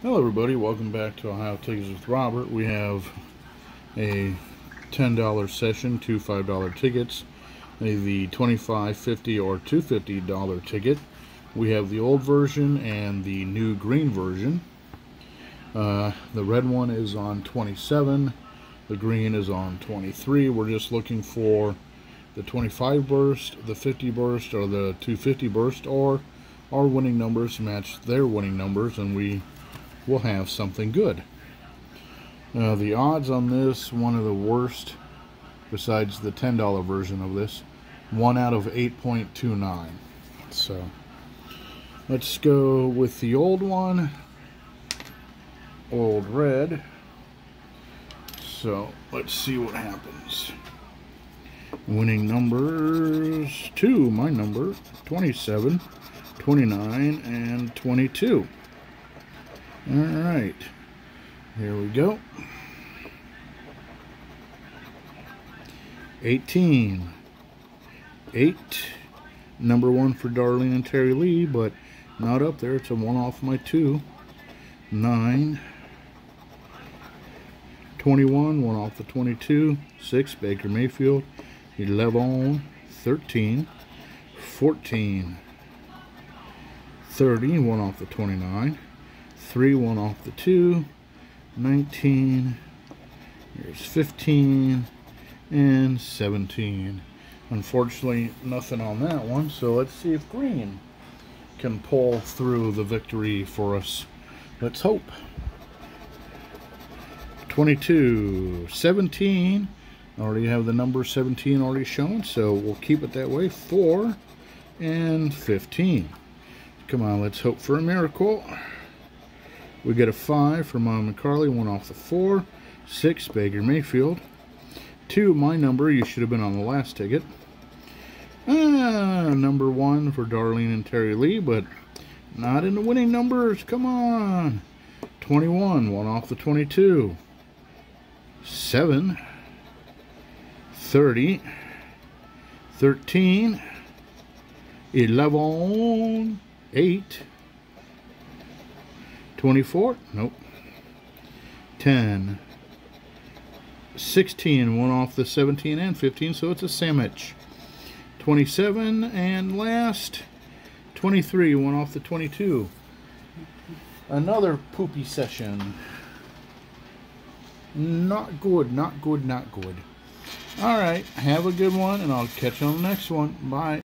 Hello everybody, welcome back to Ohio Tickets with Robert. We have a $10 session, two $5 tickets, the $25, 50 or two $50 ticket. We have the old version and the new green version. Uh, the red one is on 27, the green is on 23. We're just looking for the 25 burst, the 50 burst, or the 250 burst, or our winning numbers match their winning numbers, and we we'll have something good. The odds on this, one of the worst, besides the $10 version of this, 1 out of 8.29. So, let's go with the old one, old red. So, let's see what happens. Winning numbers, 2, my number, 27, 29, and 22. All right, here we go. 18. 8. Number 1 for Darlene and Terry Lee, but not up there. It's a 1 off my 2. 9. 21, 1 off the 22. 6, Baker Mayfield. 11. 13. 14. 30, 1 off the 29. 3, 1 off the 2, 19, here's 15, and 17. Unfortunately, nothing on that one, so let's see if green can pull through the victory for us. Let's hope. 22, 17, already have the number 17 already shown, so we'll keep it that way. 4, and 15. Come on, let's hope for a miracle. We get a 5 for Mom McCarley, 1 off the 4. 6, Baker Mayfield. 2, my number, you should have been on the last ticket. Ah, number 1 for Darlene and Terry Lee, but not in the winning numbers. Come on. 21, 1 off the 22. 7, 30, 13, 11, 8, 24, nope. 10, 16, one off the 17 and 15, so it's a sandwich. 27, and last, 23, one off the 22. Another poopy session. Not good, not good, not good. All right, have a good one, and I'll catch you on the next one. Bye.